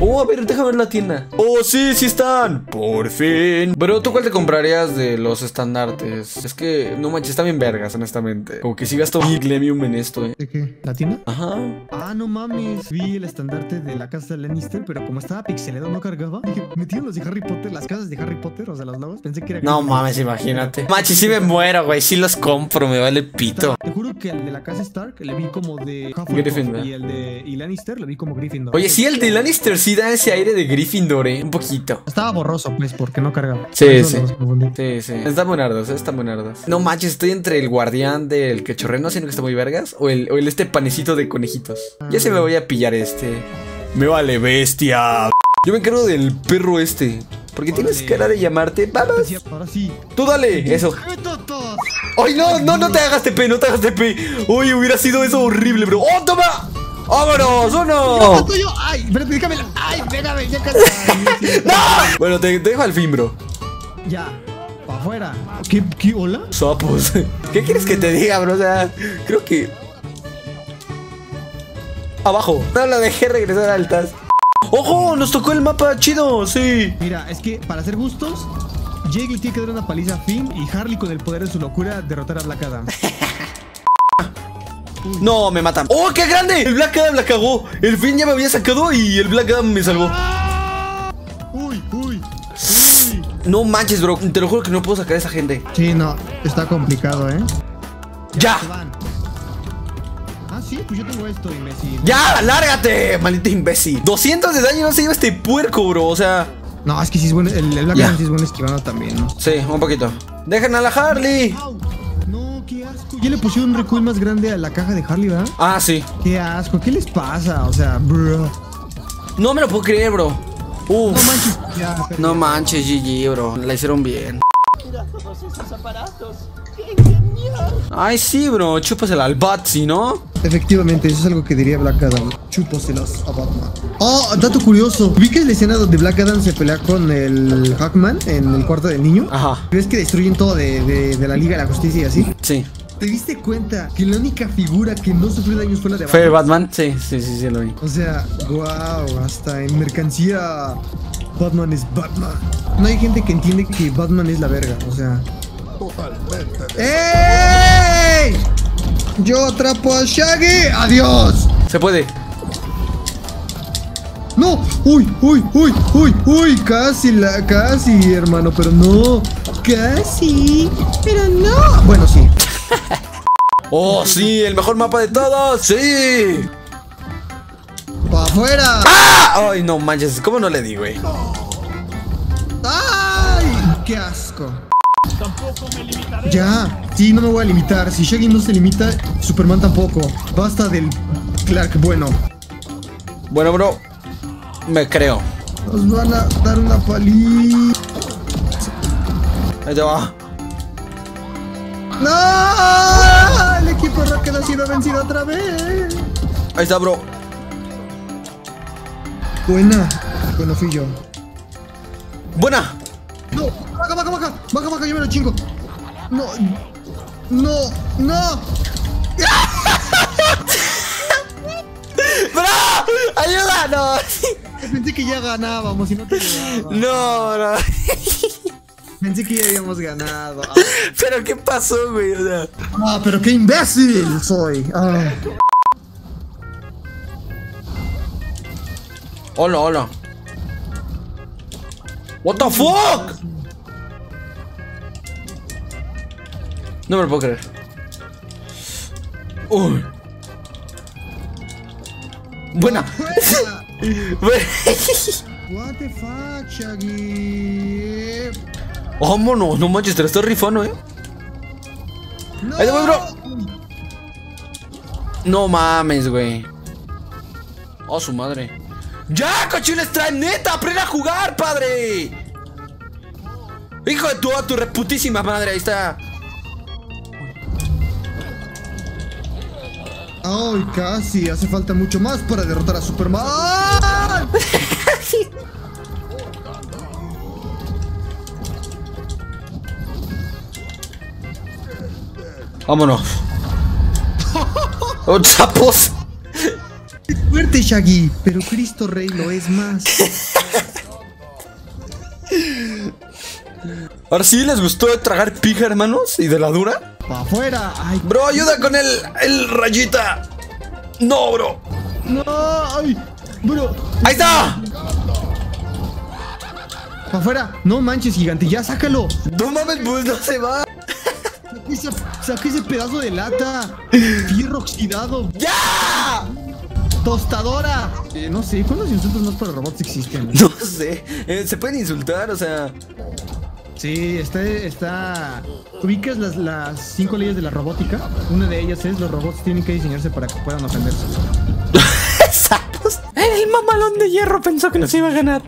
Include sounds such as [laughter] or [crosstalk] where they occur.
Oh, a ver, déjame ver la tienda. Oh, sí, sí están. Por fin. Pero tú cuál te comprarías de los estandartes? Es que, no manches, está bien vergas, honestamente. Como que si gasto Big Lemium en esto, eh. ¿De qué? ¿La tienda? Ajá. Ah, no mames. Vi el estandarte de la casa de Lannister, pero como estaba pixelado no cargaba. Dije, metieron los de Harry Potter, las casas de Harry Potter, o sea, las nuevas. Pensé que era. No mames, imagínate. Machi, si me muero, güey. Si los compro, me vale pito. Te juro que el de la casa Stark le vi como de Hufflepuff Gryffindor. y el de y Lannister le vi como Gryffindor. Oye, sí, el de Lannister sí da ese aire de Gryffindor, eh. Un poquito. Estaba borroso, pues, porque no cargaba. Sí, sí. Sí, sí. Están buenardos, eh, están buenardos. No manches, estoy entre el guardián del quechorreno, siendo que está muy vergas, o el, o el este panecito de conejitos. Ya se me voy a pillar este. Me vale bestia. Yo me encargo del perro este. Porque tienes Órale. cara de llamarte. Vamos. Sí, Ahora sí. Tú dale, eso. ¡Ay, no, no, no te hagas TP, no te hagas TP! ¡Uy, hubiera sido eso horrible, bro! ¡Oh, toma! ¡Vámonos! ¡Uno! yo! ¡Ay! Espérate, déjame la- ¡Ay, pégame! ¡Ya casi! ¡No! Bueno, te, te dejo al fin, bro. Ya, para afuera. ¿Qué, ¿Qué? ¿Hola? Sapos. ¿Qué quieres que te diga, bro? O sea, creo que. Abajo. No lo dejé regresar a altas. ¡Ojo! Nos tocó el mapa chido, sí. Mira, es que para ser justos, Jake le tiene que dar una paliza a Finn y Harley con el poder de su locura derrotar a Black Adam. [laughs] No, me matan. ¡Oh, qué grande! El Black Adam la cagó. El fin ya me había sacado y el Black Adam me salvó. ¡Uy, uy! ¡Uy! No manches, bro. Te lo juro que no puedo sacar a esa gente. Sí, no, está complicado, ¿eh? ¡Ya! Ah, sí, pues yo tengo esto Messi. ¡Ya! ¡Lárgate! Maldito imbécil. 200 de daño no se lleva este puerco, bro. O sea. No, es que sí es bueno, el, el Black. Adam sí es bueno esquivando también, ¿no? Sí, un poquito. Dejen a la Harley. Qué asco. Ya le pusieron un recoil más grande a la caja de Harley, ¿verdad? Ah, sí. Qué asco, ¿qué les pasa? O sea, bro. No me lo puedo creer, bro. Uf. No manches. Ya, No manches, GG, bro. La hicieron bien. Mira todos esos aparatos. ¡Qué genial! Ay, sí, bro. Chúpasela al Batsy, ¿no? Efectivamente, eso es algo que diría Black Adam. Chúposelas a Batman. Oh, dato curioso. Vi que la escena donde Black Adam se pelea con el Hackman en el cuarto del niño. Ajá. ¿Ves que destruyen todo de, de- de la Liga de la Justicia y así? Sí. ¿Te diste cuenta que la única figura que no sufrió daños fue la de ¿Fue Batman? Batman? Sí, sí, sí, sí, lo vi. O sea, wow, hasta en mercancía Batman es Batman. No hay gente que entiende que Batman es la verga, o sea. ¡Ey! Yo atrapo a Shaggy. ¡Adiós! Se puede. ¡No! ¡Uy, uy, uy, uy, uy! Casi, la, casi, hermano, pero no. Casi, pero no. Bueno, sí. [laughs] Oh, sí, el mejor mapa de todos. Sí. ¡Pa' afuera! ¡Ah! Ay, no manches. ¿Cómo no le di, güey? ¡Ay! ¡Qué asco! Ya, sí, no me voy a limitar. Si Shaggy no se limita, Superman tampoco. Basta del Clark bueno. Bueno, bro. Me creo. Nos van a dar una paliza. Ahí te va. ¡No! El equipo Rocket ha sido vencido otra vez. Ahí está, bro. Buena. Bueno, fui yo. Buena. No, baja, baja, baja, baja, baja, yo me lo chingo. No, no, no. [laughs] ¡Bro! ¡Ayuda! No. Pensé que ya ganábamos y no te ayudaba. No, no. [laughs] Pensé que ya habíamos ganado. Pero ¿qué pasó, güey? O sea. Ah, pero qué imbécil soy. Ah. Hola, hola. What the fuck? No me lo puedo creer. Uy. Buena. [laughs] What the fuck, Shaggy. Vámonos, no manches, te lo estoy rifando, eh. No. Ahí te voy, bro. No mames, güey. Oh, su madre. ¡Ya, cochiles trae neta! ¡Aprende a jugar, padre! Hijo de tu, tu reputísima madre, ahí está. Ay, casi. Hace falta mucho más para derrotar a Superman. Vámonos. [laughs] ¡Oh, chapos! Fuerte, Shaggy, pero Cristo Rey lo es más. Ahora sí, ¿les gustó tragar pija, hermanos? ¿Y de la dura? Pa' afuera. Ay, Bro, ayuda con el, el rayita. No, bro. no, ay, bro. Ahí está. Pa' afuera. No manches, gigante, ya sácalo. No mames, pues no se va. Saca ese, saca ese pedazo de lata. [laughs] Fierro oxidado. ¡Ya! Tostadora. Eh, no sé, ¿cuántos insultos más para robots existen? [laughs] No sé. Eh, se pueden insultar, o sea. Sí, está, está. ¿Ubicas las, las cinco leyes de la robótica? Una de ellas es los robots tienen que diseñarse para que puedan ofenderse. [laughs] Sapos. El mamalón de hierro pensó que nos iba a ganar.